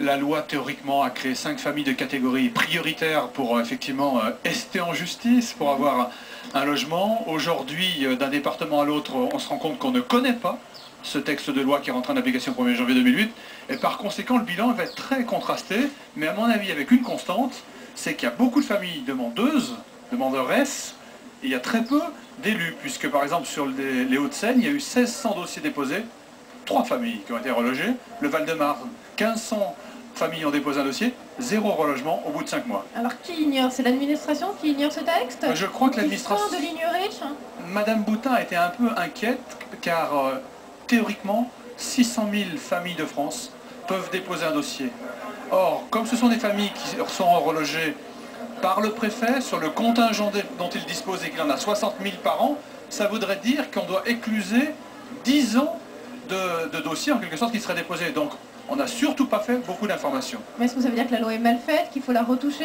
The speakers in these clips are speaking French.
La loi, théoriquement, a créé cinq familles de catégories prioritaires pour, euh, effectivement, euh, ester en justice, pour avoir un logement. Aujourd'hui, euh, d'un département à l'autre, on se rend compte qu'on ne connaît pas ce texte de loi qui est rentré en application le 1er janvier 2008. Et par conséquent, le bilan va être très contrasté, mais à mon avis, avec une constante, c'est qu'il y a beaucoup de familles demandeuses, demanderesses, et il y a très peu d'élus, puisque par exemple sur les Hauts-de-Seine, il y a eu 1600 dossiers déposés, trois familles qui ont été relogées, le Val-de-Marne, 1500 familles ont déposé un dossier, zéro relogement au bout de cinq mois. Alors qui ignore C'est l'administration qui ignore ce texte? Je crois que l'administration... de l'ignorer Madame Boutin a été un peu inquiète car euh, théoriquement 600 000 familles de France peuvent déposer un dossier. Or, comme ce sont des familles qui sont relogées par le préfet sur le contingent dont il dispose et qu'il en a 60 000 par an, ça voudrait dire qu'on doit écluser 10 ans de, de dossiers en quelque sorte qui seraient déposés. Donc on n'a surtout pas fait beaucoup d'informations. Mais est-ce que ça veut dire que la loi est mal faite, qu'il faut la retoucher?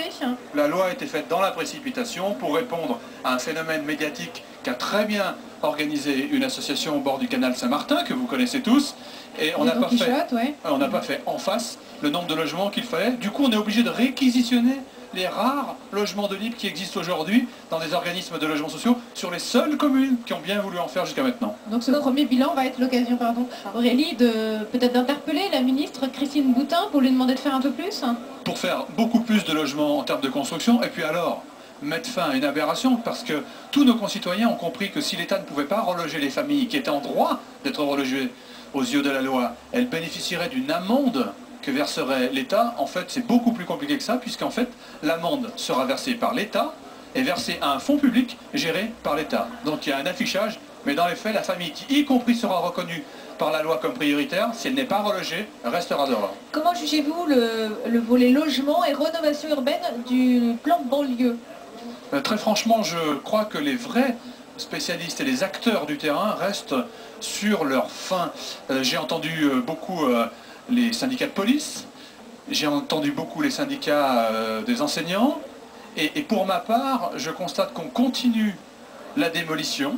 La loi a été faite dans la précipitation pour répondre à un phénomène médiatique qu'a très bien organisé une association au bord du canal Saint-Martin, que vous connaissez tous, et on n'a pas fait, Quichotte, ouais. on n'a pas fait en face le nombre de logements qu'il fallait. Du coup, on est obligé de réquisitionner les rares logements de libre qui existent aujourd'hui dans des organismes de logements sociaux sur les seules communes qui ont bien voulu en faire jusqu'à maintenant. Donc ce premier bilan va être l'occasion, pardon, Aurélie, de peut-être d'interpeller la ministre Christine Boutin pour lui demander de faire un peu plus pour faire beaucoup plus de logements en termes de construction, et puis alors mettre fin à une aberration, parce que tous nos concitoyens ont compris que si l'État ne pouvait pas reloger les familles qui étaient en droit d'être relogées aux yeux de la loi, elles bénéficieraient d'une amende que verserait l'État. En fait, c'est beaucoup plus compliqué que ça, puisqu'en fait, l'amende sera versée par l'État et versée à un fonds public géré par l'État. Donc il y a un affichage, mais dans les faits, la famille qui, y compris, sera reconnue par la loi comme prioritaire, si elle n'est pas relogée, restera dehors. Comment jugez-vous le, le volet logement et rénovation urbaine du plan banlieue? Euh, Très franchement, je crois que les vrais spécialistes et les acteurs du terrain restent sur leur fin. Euh, J'ai entendu euh, beaucoup les syndicats de police, j'ai entendu beaucoup les syndicats euh, des enseignants, et, et pour ma part, je constate qu'on continue la démolition,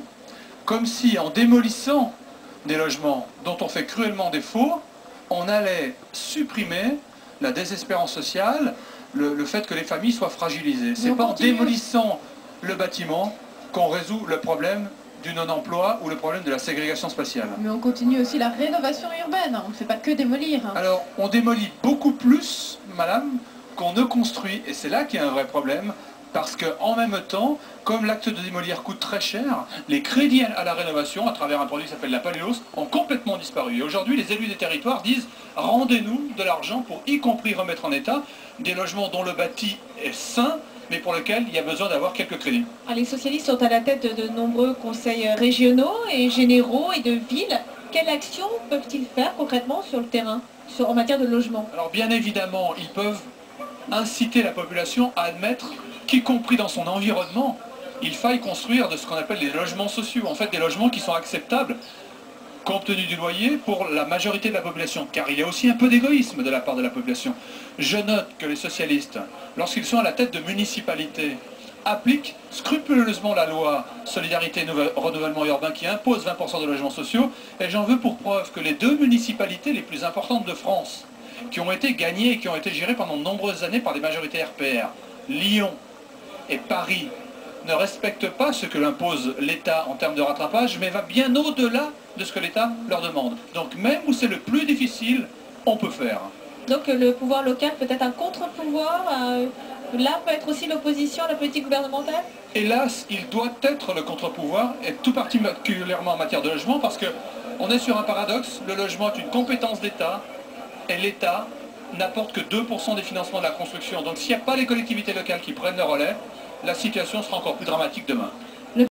comme si en démolissant des logements dont on fait cruellement défaut, on allait supprimer la désespérance sociale, le, le fait que les familles soient fragilisées. C'est pas en démolissant le bâtiment qu'on résout le problème du non-emploi ou le problème de la ségrégation spatiale. Mais on continue aussi la rénovation urbaine, on ne fait pas que démolir. Alors, on démolit beaucoup plus, madame, qu'on ne construit. Et c'est là qu'il y a un vrai problème. Parce qu'en même temps, comme l'acte de démolir coûte très cher, les crédits à la rénovation, à travers un produit qui s'appelle la Paléos, ont complètement disparu. Et aujourd'hui, les élus des territoires disent rendez-nous de l'argent pour y compris remettre en état des logements dont le bâti est sain, mais pour lequel il y a besoin d'avoir quelques crédits. Ah, Les socialistes sont à la tête de, nombreux conseils régionaux et généraux et de villes. Quelles actions peuvent-ils faire concrètement sur le terrain sur, en matière de logement? Alors bien évidemment, ils peuvent inciter la population à admettre qu'y compris dans son environnement, il faille construire de ce qu'on appelle des logements sociaux, en fait des logements qui sont acceptables compte tenu du loyer pour la majorité de la population, car il y a aussi un peu d'égoïsme de la part de la population. Je note que les socialistes, lorsqu'ils sont à la tête de municipalités, appliquent scrupuleusement la loi Solidarité et Nouvel- Renouvellement Urbain qui impose 20% de logements sociaux, et j'en veux pour preuve que les deux municipalités les plus importantes de France, qui ont été gagnées et qui ont été gérées pendant de nombreuses années par des majorités RPR, Lyon et Paris, ne respectent pas ce que l'impose l'État en termes de rattrapage, mais va bien au-delà de ce que l'État leur demande. Donc même où c'est le plus difficile, on peut faire. Donc le pouvoir local peut être un contre-pouvoir. euh, là peut être aussi l'opposition à la politique gouvernementale? Hélas, il doit être le contre-pouvoir, et tout particulièrement en matière de logement, parce que on est sur un paradoxe, le logement est une compétence d'État, et l'État n'apporte que 2% des financements de la construction. Donc s'il n'y a pas les collectivités locales qui prennent le relais, la situation sera encore plus dramatique demain.